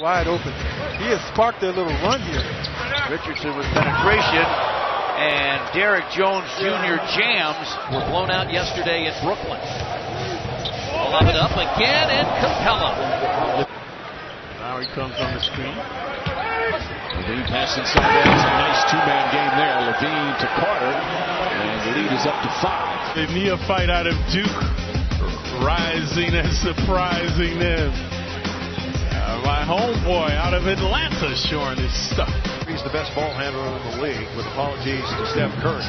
Wide open. He has sparked their little run here. Richardson with penetration, and Derrick Jones Jr. jams were blown out yesterday in Brooklyn. Lob it up again, and Capela. Lowry comes on the screen. LaVine passing inside there. It's a nice two-man game there. LaVine to Carter, and the lead is up to five. The neophyte out of Duke rising and surprising them. My homeboy out of Atlanta showing his stuff. He's the best ball handler in the league, with apologies to Steph Curry.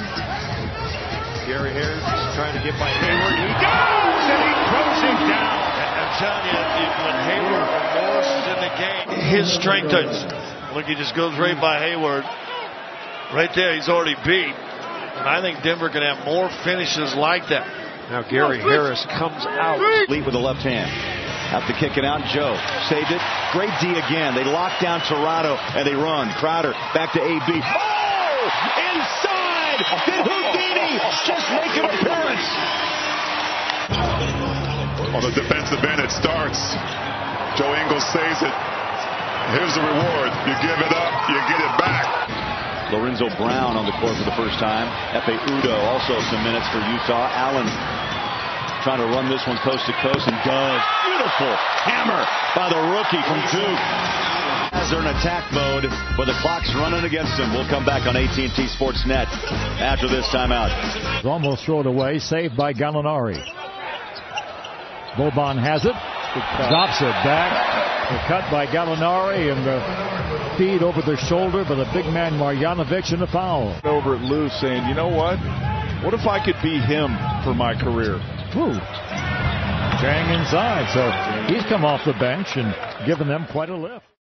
Gary Harris is trying to get by Hayward. He goes, and he throws him down. I'm telling you, when Hayward or Morris is in the game, his strength is. Look, he just goes right by Hayward. Right there, he's already beat. And I think Denver can have more finishes like that. Now Gary Harris comes out. Lead with the left hand. After it out, Joe saved it. Great D again. They lock down Toronto and they run. Crowder back to AB. Oh! Inside! Did Houdini just make an appearance? On the defensive end, it starts. Joe Ingles saves it. Here's the reward. You give it up, you get it back. Lorenzo Brown on the court for the first time. Ekpe Udoh also some minutes for Utah. Allen trying to run this one coast to coast and does. Beautiful hammer by the rookie from Duke. As they're in attack mode, but the clock's running against them. We'll come back on AT&T Sportsnet after this timeout. Almost thrown away, saved by Gallinari. Boban has it, drops it back. The cut by Gallinari and the feed over the shoulder by the big man Marjanovic and the foul. Over at Lou saying, you know what? What if I could be him for my career? Whew. Dieng inside, so he's come off the bench and given them quite a lift.